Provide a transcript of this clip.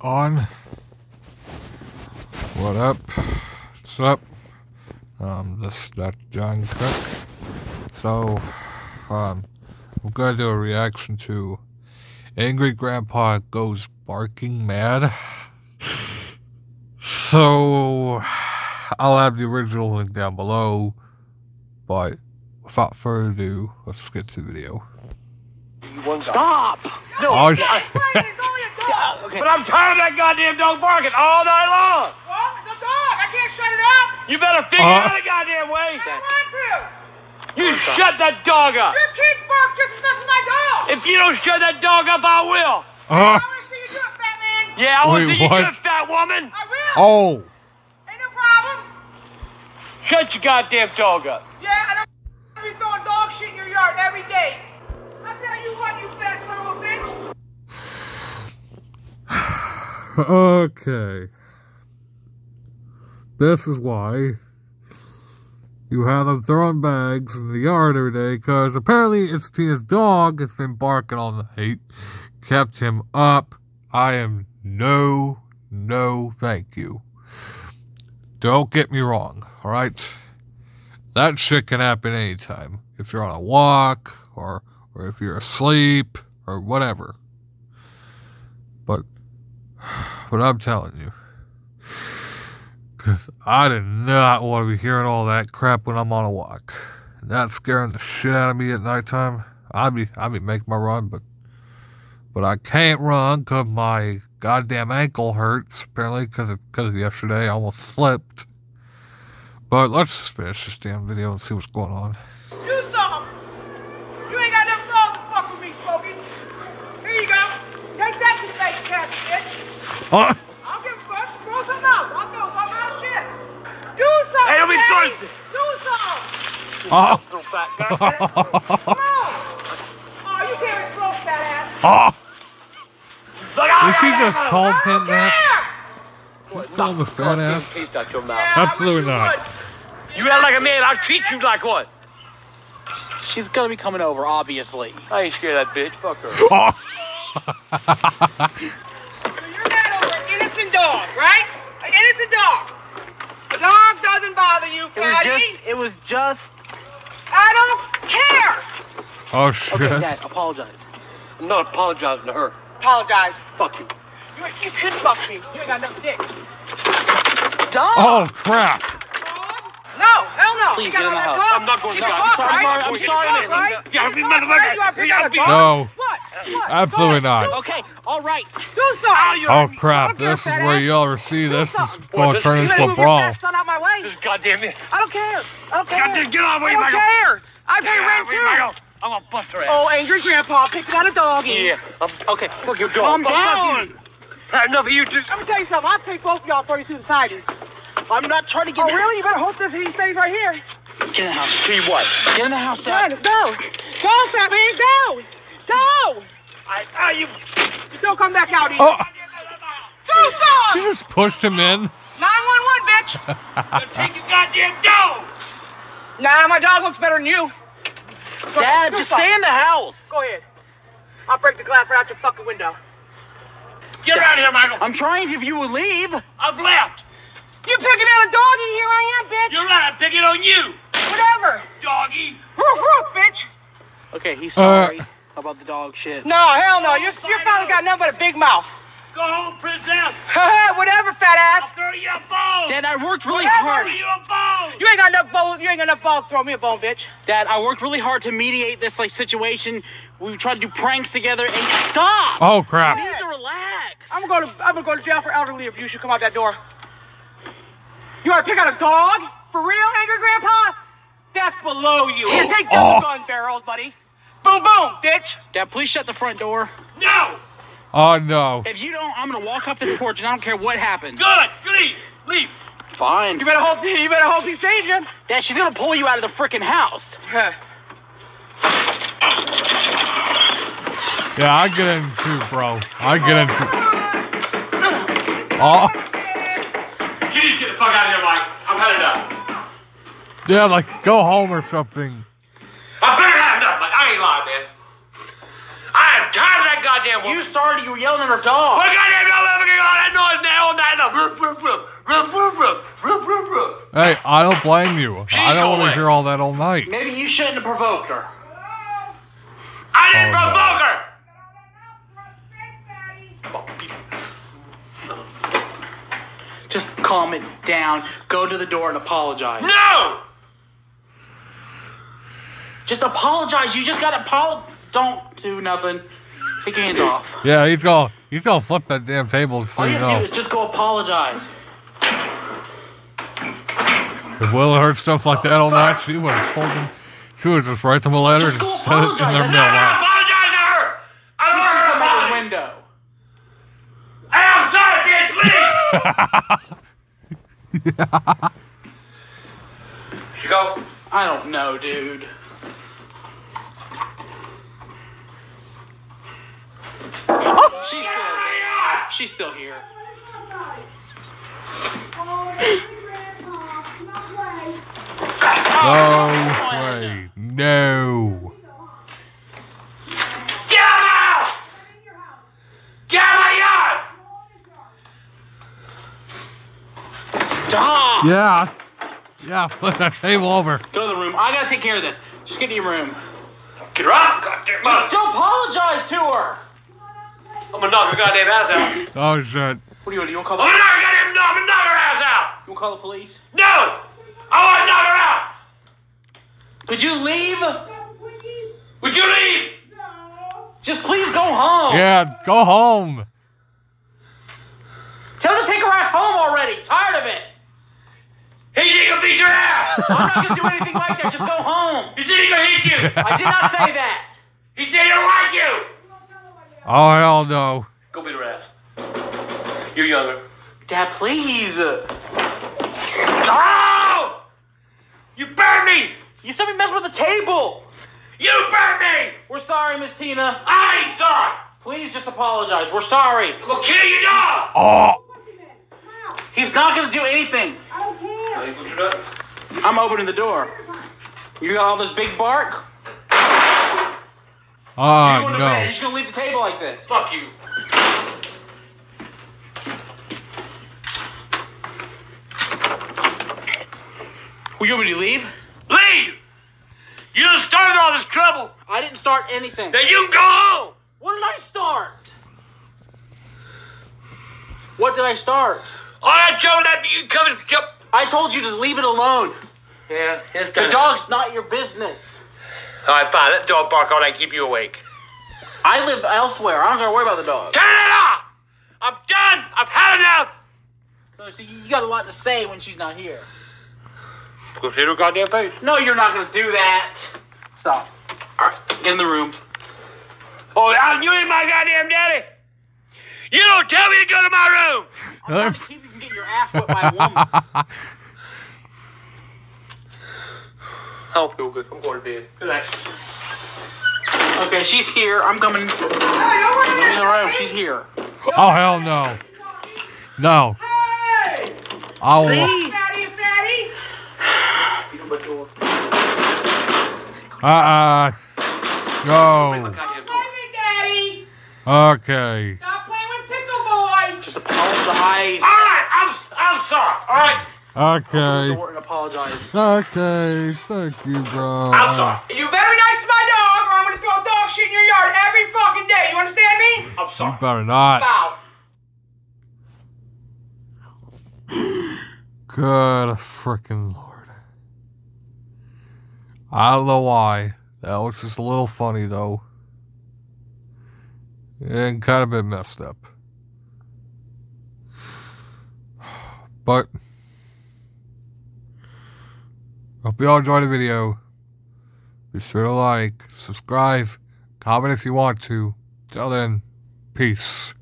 on. What up? What's up? Um, this that Jon Cook. So, um, I'm gonna do a reaction to Angry Grandpa Goes Barking Mad. So, I'll have the original link down below, but without further ado, let's get to the video. Stop! No, Oh, sh- okay. But I'm tired of that goddamn dog barking all night long. Well, it's a dog. I can't shut it up. You better figure Uh. out a goddamn way. I don't want to. You shut that dog up. Your kids bark just as much as my dog. If you don't shut that dog up, I will. Uh, I want to see you do it, fat man. Yeah, I want to Wait, see you do what? it, fat woman. I will. oh, Ain't no problem. Shut your goddamn dog up. Yeah, I don't be throwing dog shit in your yard every day. I tell you what, you fat son of a bitch. Okay. This is why you have him throwing bags in the yard every day, because apparently it's his dog that's been barking all night, kept him up. I am no, no, thank you. Don't get me wrong, alright? That shit can happen anytime. If you're on a walk, or, or if you're asleep, or whatever. But, but I'm telling you. Because I did not want to be hearing all that crap when I'm on a walk. That's scaring the shit out of me at nighttime. I'd be, I'd be making my run, but, but I can't run because my goddamn ankle hurts. Apparently, because yesterday, I almost slipped. But let's finish this damn video and see what's going on. Do something. You ain't got enough balls to fuck with me, Smokey. Here you go. Take that to the face, cat, bitch. Oh, I'll give a fuck. Throw something else. I'll throw something else. Shit. Do something. Hey, don't be Daddy. Do something. oh, Little fat guy. Come on. Oh, you can't even throw fat ass. oh. Look out! Did she just call him that? care. Just call him a fat ass? Taste out. Yeah, Absolutely not. You act like a man, I'll treat you like one. She's gonna be coming over, obviously. I ain't scared of that bitch. Fuck her. Oh. You're not over an innocent dog, right? An innocent dog. The dog doesn't bother you, It was fatty. just. It was just. I don't care. Oh shit. Okay, Dad, apologize. I'm not apologizing to her. Apologize. Fuck you. You, you could fuck me. You ain't got enough dick. Stop. Oh crap. No, hell no. Please you get got in the house. talk. I'm not going you to can the talk. I'm right? sorry, I'm You sorry, can listen. talk, right? Yeah, You can remember, talk, right? look, You have you to got gotta a be- dog? No. What? What? Absolutely Go ahead. not. Okay, all right. Do something. Oh crap. This is where y'all see this is something. going to Boy, turn You into better a brawl. fat son out my way. Goddamn it. I don't care. I don't care. Goddamn, get off me, I don't care. I pay rent too. I'm gonna bust her ass. Oh, angry grandpa picking out a doggy. Yeah. I'm, Okay, fuck your calm dog. Fuck down. I had enough of you two. Let me tell you something. I'll take both of y'all and throw you through the side. I'm not trying to get. Oh, really? You better hope this he stays right here. Get in the house. See what? Get in the house, Dad, Dad. go. Go, fat man, go. Go. I, I, you. Don't come back out here. Oh, Do she just pushed him in. 911, bitch. Take your goddamn dog. Nah, my dog looks better than you. Go Dad, do just something. stay in the house. Go ahead. I'll break the glass right out your fucking window. Get out of here, Michael. I'm trying to if you would leave. I've left. You're picking out a doggy, here I am, bitch. You're right. I'm picking on you, Whatever. doggy. Woof, woof, bitch. Okay, he's Uh, sorry about the dog shit. No, hell no. Your, your father got nothing but a big mouth. Go home, princess. Whatever, fat ass. Throw you a bone. Dad, I worked really Whatever. Throw hard. you a bone. You ain't got enough bone. You ain't got enough balls to throw me a bone, bitch. Dad, I worked really hard to mediate this like situation. We tried to do pranks together, and stop. Oh You crap. need to relax. I'm gonna go to I'm gonna go to jail for elderly abuse. You should come out that door. You wanna pick out a dog? For real, angry grandpa? That's below you. Oh. Here, take those Oh. gun barrels, buddy. Boom, boom, bitch. Dad, please shut the front door. No. Oh no. If you don't, I'm gonna walk off this porch, and I don't care what happens. Good. Leave. Leave. Fine. You better hope you better hope he stays you. Dad, she's gonna pull you out of the freaking house. Huh. Yeah, I get in too, bro. I get in too. Oh, You need to get the fuck out of here, Mike. I'm headed up. yeah, like go home or something. goddamn woman. You started, you were yelling at her dog. What goddamn dog making all that noise now all night long? Hey, I don't blame you. She's I don't want to hear all that all night. Maybe you shouldn't have provoked her. I didn't oh, provoke no. her! Just calm it down. Go to the door and apologize. No! Just apologize. You just gotta apologize. Don't do nothing. Take your hands off. Yeah, he's gonna he's gonna flip that damn table All you you have to do is just go apologize. If Willa heard stuff like that all night, she would have told him. She would just write them a letter Just and go send it in their mailbox. apologize to her. I don't want her Come out the window. Hey, I'm sorry, bitch. Leave. She go. I don't know, dude. She's still there. She's still here. No oh, way. No. Get out! Get out my yard! Stop. Yeah. Yeah, flip that table over. Go to the room. I gotta take care of this. Just get to your room. Get her out, goddamn mother. Don't apologize to her. Oh, I'm gonna knock her goddamn ass out. Oh shit. What do you want? You want to call oh, I'm the? gonna knock her goddamn no, I'm gonna knock her ass out. You want to call the police? No! I wanna knock her out! Could you leave? Would you leave? No. Just please go home. Yeah, go home. Tell her to take her ass home already. Tired of it. He said he gonna beat your ass! I'm not gonna do anything like that. Just go home. He said he gonna hit you! I did not say that. He said he don't like you! Oh hell no. Go be her ass. You're younger. Dad, please. Oh! You burned me! You said me mess with the table. You burned me! We're sorry, Miss Tina. I ain't sorry! Please just apologize. We're sorry. I'm gonna kill your dog! Oh. He's not gonna do anything. I'm opening the door. You got all this big bark? Ah, you Oh going to bed. You're no. just gonna leave the table like this. Fuck you. Will you want me to leave? Leave! You done started all this trouble! I didn't start anything. Then you go home! What did I start? What did I start? All that trouble that you come and jump. I told you to leave it alone. Yeah, it's The dog's not your business. Alright, fine. Let the dog bark all night keep you awake. I live elsewhere. I don't gotta worry about the dog. Turn it off! I'm done! I've had enough! So, see, you got a lot to say when she's not here. Go sit her goddamn face. No, you're not gonna do that. Stop. All right, get in the room. Oh, you ain't my goddamn daddy! You don't tell me to go to my room! I'm trying to keep you from getting your ass whipped by a woman. I don't feel good. I'm going to bed. Good night. Okay, she's here. I'm coming. Let me in the room. She's here. Oh hell no. No. Hey! I will. See? Fatty, fatty! Uh uh. Go. Goddamn Play me, daddy! Okay. Stop playing with Pickle Boy! Just apologize. Alright, I'm, I'm sorry. Alright? Okay. Apologize. Okay. Thank you, bro. I'm sorry. You better be nice to my dog, or I'm gonna throw dog shit in your yard every fucking day. You understand me? I'm sorry. You better not. Bow. Good freaking lord. I don't know why. That was just a little funny though. And kind of bit messed up. But hope you all enjoyed the video. Be sure to like, subscribe, comment if you want to. Till then, peace.